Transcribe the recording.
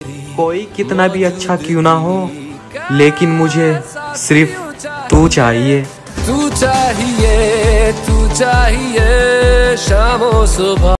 कोई कितना भी अच्छा क्यों ना हो, लेकिन मुझे सिर्फ़ तू चाहिए। तू चाहिए तू चाहिए शामो सुबह।